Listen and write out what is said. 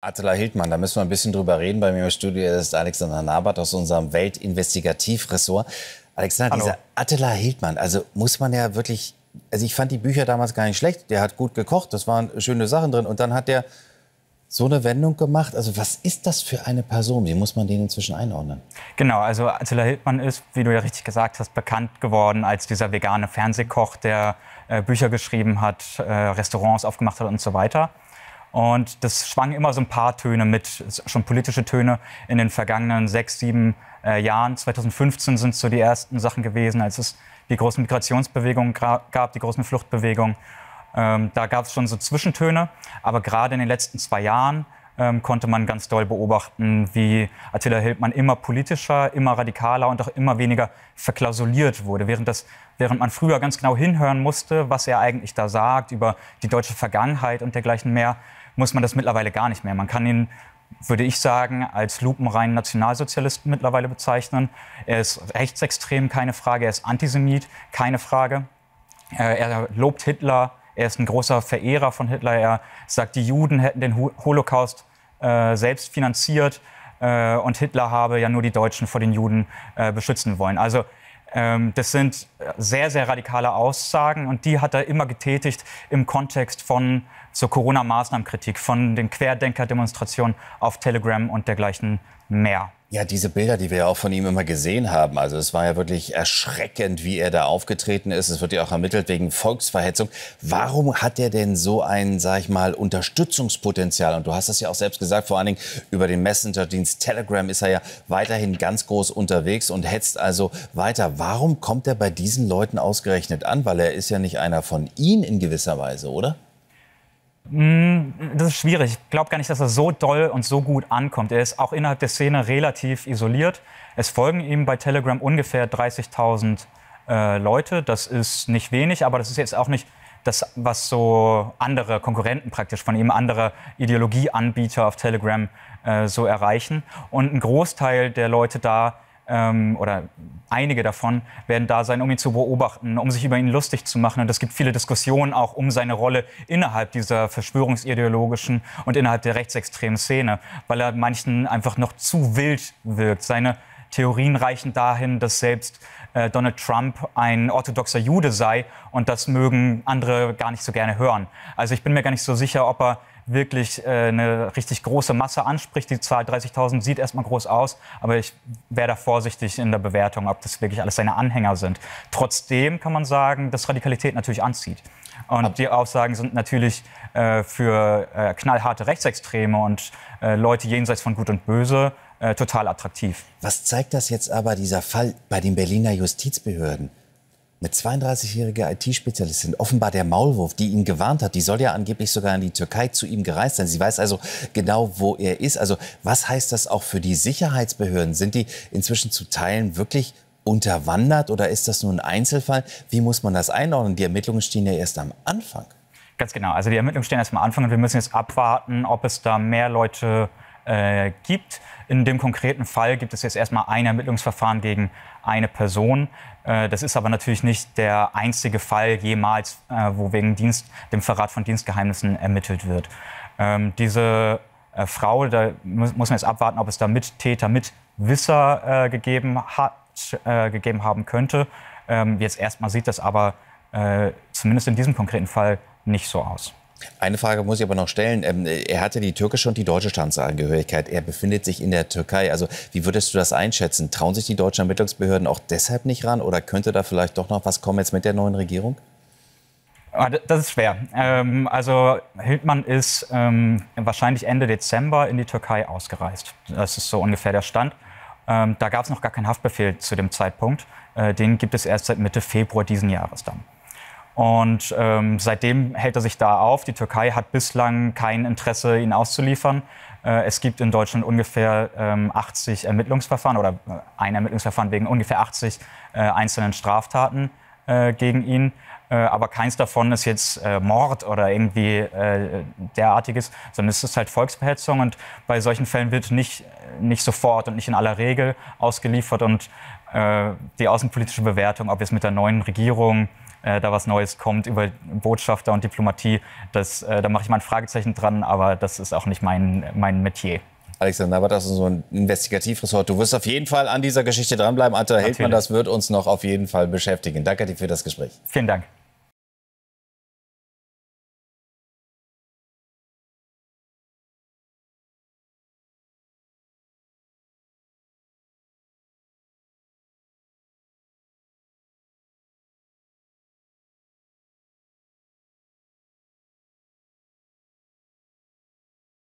Attila Hildmann, da müssen wir ein bisschen drüber reden. Bei mir im Studio ist Alexander Nabert aus unserem Weltinvestitivressort. Alexander, Hallo. dieser Attila Hildmann, also muss man ja wirklich, also ich fand die Bücher damals gar nicht schlecht. Der hat gut gekocht, das waren schöne Sachen drin. Und dann hat der so eine Wendung gemacht. Also was ist das für eine Person? Wie muss man den inzwischen einordnen? Genau, also Attila Hildmann ist, wie du ja richtig gesagt hast, bekannt geworden als dieser vegane Fernsehkoch, der äh, Bücher geschrieben hat, äh, Restaurants aufgemacht hat und so weiter. Und das schwang immer so ein paar Töne mit, schon politische Töne in den vergangenen sechs, sieben äh, Jahren. 2015 sind so die ersten Sachen gewesen, als es die großen Migrationsbewegungen gab, die großen Fluchtbewegungen. Ähm, da gab es schon so Zwischentöne. Aber gerade in den letzten zwei Jahren ähm, konnte man ganz doll beobachten, wie Attila Hildmann immer politischer, immer radikaler und auch immer weniger verklausuliert wurde. Während, das, während man früher ganz genau hinhören musste, was er eigentlich da sagt über die deutsche Vergangenheit und dergleichen mehr, muss man das mittlerweile gar nicht mehr. Man kann ihn, würde ich sagen, als lupenreinen Nationalsozialisten mittlerweile bezeichnen. Er ist rechtsextrem, keine Frage. Er ist Antisemit, keine Frage. Äh, er lobt Hitler. Er ist ein großer Verehrer von Hitler. Er sagt, die Juden hätten den Holocaust äh, selbst finanziert äh, und Hitler habe ja nur die Deutschen vor den Juden äh, beschützen wollen. Also ähm, das sind sehr, sehr radikale Aussagen und die hat er immer getätigt im Kontext von zur Corona-Maßnahmenkritik, von den Querdenker-Demonstrationen auf Telegram und dergleichen mehr. Ja, diese Bilder, die wir ja auch von ihm immer gesehen haben, also es war ja wirklich erschreckend, wie er da aufgetreten ist. Es wird ja auch ermittelt wegen Volksverhetzung. Warum hat er denn so ein, sag ich mal, Unterstützungspotenzial? Und du hast es ja auch selbst gesagt, vor allen Dingen über den Messenger-Dienst Telegram ist er ja weiterhin ganz groß unterwegs und hetzt also weiter. Warum kommt er bei diesen Leuten ausgerechnet an? Weil er ist ja nicht einer von ihnen in gewisser Weise, oder? Hm, das ist schwierig. Ich glaube gar nicht, dass er so doll und so gut ankommt. Er ist auch innerhalb der Szene relativ isoliert. Es folgen ihm bei Telegram ungefähr 30.000 äh, Leute. Das ist nicht wenig, aber das ist jetzt auch nicht das, was so andere Konkurrenten praktisch von ihm, andere Ideologieanbieter auf Telegram äh, so erreichen. Und ein Großteil der Leute da ähm, oder einige davon werden da sein, um ihn zu beobachten, um sich über ihn lustig zu machen. Und es gibt viele Diskussionen auch um seine Rolle innerhalb dieser verschwörungsideologischen und innerhalb der rechtsextremen Szene, weil er manchen einfach noch zu wild wirkt. Seine Theorien reichen dahin, dass selbst äh, Donald Trump ein orthodoxer Jude sei und das mögen andere gar nicht so gerne hören. Also ich bin mir gar nicht so sicher, ob er wirklich äh, eine richtig große Masse anspricht. Die Zahl 30.000 sieht erstmal groß aus, aber ich wäre da vorsichtig in der Bewertung, ob das wirklich alles seine Anhänger sind. Trotzdem kann man sagen, dass Radikalität natürlich anzieht. Und die Aussagen sind natürlich äh, für äh, knallharte Rechtsextreme und äh, Leute jenseits von Gut und Böse äh, total attraktiv. Was zeigt das jetzt aber, dieser Fall bei den Berliner Justizbehörden? Eine 32-jährige IT-Spezialistin, offenbar der Maulwurf, die ihn gewarnt hat, die soll ja angeblich sogar in die Türkei zu ihm gereist sein. Sie weiß also genau, wo er ist. Also was heißt das auch für die Sicherheitsbehörden? Sind die inzwischen zu Teilen wirklich unterwandert oder ist das nur ein Einzelfall? Wie muss man das einordnen? Die Ermittlungen stehen ja erst am Anfang. Ganz genau. Also die Ermittlungen stehen erst am Anfang und wir müssen jetzt abwarten, ob es da mehr Leute äh, gibt. In dem konkreten Fall gibt es jetzt erstmal ein Ermittlungsverfahren gegen eine Person. Äh, das ist aber natürlich nicht der einzige Fall jemals, äh, wo wegen Dienst, dem Verrat von Dienstgeheimnissen ermittelt wird. Ähm, diese äh, Frau, da muss, muss man jetzt abwarten, ob es da Mittäter, Mitwisser äh, gegeben, hat, äh, gegeben haben könnte. Ähm, jetzt erstmal sieht das aber zumindest in diesem konkreten Fall nicht so aus. Eine Frage muss ich aber noch stellen. Ähm, er hatte die türkische und die deutsche Staatsangehörigkeit. Er befindet sich in der Türkei. Also wie würdest du das einschätzen? Trauen sich die deutschen Ermittlungsbehörden auch deshalb nicht ran? Oder könnte da vielleicht doch noch was kommen jetzt mit der neuen Regierung? Ah, das ist schwer. Ähm, also Hildmann ist ähm, wahrscheinlich Ende Dezember in die Türkei ausgereist. Das ist so ungefähr der Stand. da gab es noch gar keinen Haftbefehl zu dem Zeitpunkt. Äh, den gibt es erst seit Mitte Februar diesen Jahres dann. Und ähm, seitdem hält er sich da auf. Die Türkei hat bislang kein Interesse, ihn auszuliefern. Äh, es gibt in Deutschland ungefähr ähm, 80 Ermittlungsverfahren oder äh, ein Ermittlungsverfahren wegen ungefähr 80 äh, einzelnen Straftaten äh, gegen ihn. Äh, aber keins davon ist jetzt äh, Mord oder irgendwie derartiges, sondern es ist halt Volksbehetzung. Und bei solchen Fällen wird nicht, nicht sofort und nicht in aller Regel ausgeliefert. Und die außenpolitische Bewertung, ob jetzt mit der neuen Regierung äh, da was Neues kommt über Botschafter und Diplomatie. Das, äh, da mache ich mal ein Fragezeichen dran, aber das ist auch nicht mein, mein Metier. Alexander aber das ist so ein Investigativressort. Du wirst auf jeden Fall an dieser Geschichte dranbleiben. Ante Hildmann, das wird uns noch auf jeden Fall beschäftigen. Danke dir für das Gespräch. Vielen Dank.